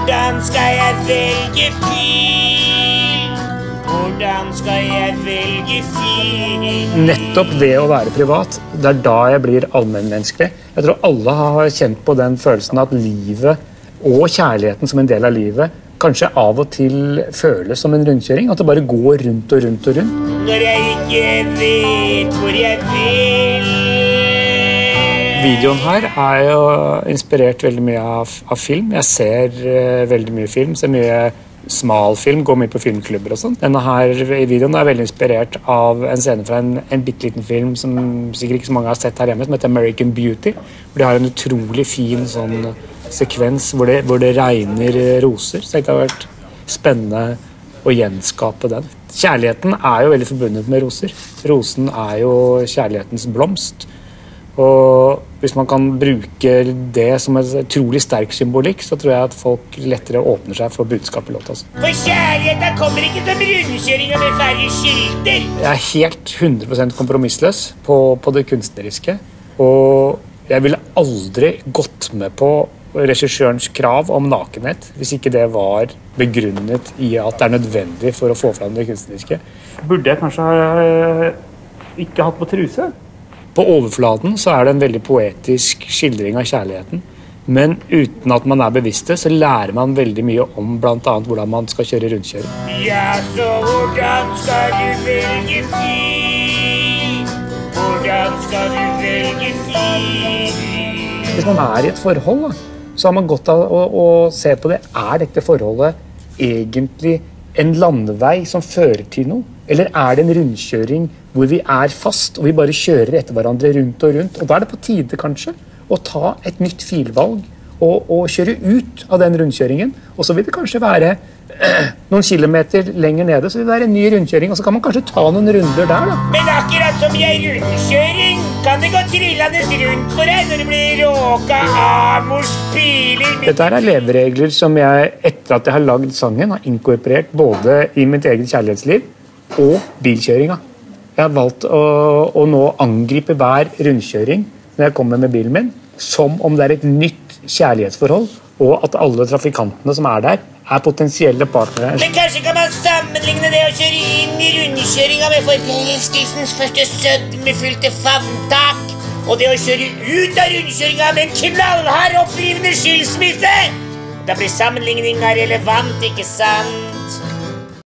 hvordan skal jeg velge fil? Hvordan skal jeg velge fil? Nettopp ved å være privat, det er da jeg blir allmennmenneskelig. Jeg tror alle har kjent på den følelsen at livet og kjærligheten som en del av livet kanskje av og til føles som en rundkjøring. At det bare går rundt og rundt og rundt. Når jeg ikke vet hvor jeg vil. Videoen her er jo inspirert veldig mye av, av film. Jeg ser uh, veldig mye film. Ser mye smal film, går mye på filmklubber og sånn. Denne her i videoen er veldig inspirert av en scene fra en, en bitte liten film som sikkert ikke så mange har sett her hjemme, som heter American Beauty. Hvor de har en utrolig fin sånn sekvens hvor det, hvor det regner roser. Så det har vært spennende å gjenskape den. Kjærligheten er jo veldig forbundet med roser. Rosen er jo kjærlighetens blomst. Og hvis man kan bruke det som en utrolig sterk symbolikk, så tror jeg at folk lettere åpner seg for budskapet i låta. Altså. For kjærligheten kommer ikke som rundkjøringa med færre skilter. Jeg er helt 100% kompromissløs på, på det kunstneriske. Og jeg ville aldri gått med på regissørens krav om nakenhet, hvis ikke det var begrunnet i at det er nødvendig for å få fram det kunstneriske. Burde jeg kanskje ha eh, ikke hatt på truse? På overflaten så er det en veldig poetisk skildring av kjærligheten. Men uten at man er bevisst det, så lærer man veldig mye om bl.a. hvordan man skal kjøre rundkjøring. Ja, så hvordan skal du velge fri? Hvordan skal du velge fri? Hvis man er i et forhold, så har man godt av å, å se på det. Er dette forholdet egentlig en landevei som fører til noe? Eller er det en rundkjøring hvor vi er fast og vi bare kjører etter hverandre rundt og rundt? Og Da er det på tide kanskje å ta et nytt filvalg og, og kjøre ut av den rundkjøringen. Og så vil det kanskje være noen kilometer lenger nede, så vil det være en ny rundkjøring. Og så kan man kanskje ta noen runder der, da. Men akkurat som i ei rundkjøring kan det gå trillende rundt for deg når du blir råka av mors piler. Dette er leveregler som jeg, etter at jeg har lagd sangen, har inkorporert både i mitt eget kjærlighetsliv og bilkjøringa. Jeg har valgt å, å nå angripe hver rundkjøring når jeg kommer med bilen min, som om det er et nytt kjærlighetsforhold, og at alle trafikantene som er der, er potensielle partnere. Men kanskje kan man sammenligne det å kjøre inn i rundkjøringa med forelskelsens første sødmefylte favntak, og det å kjøre ut av rundkjøringa med en knallhard, opprivende skilsmisse? Da blir sammenligninga relevant, ikke sant?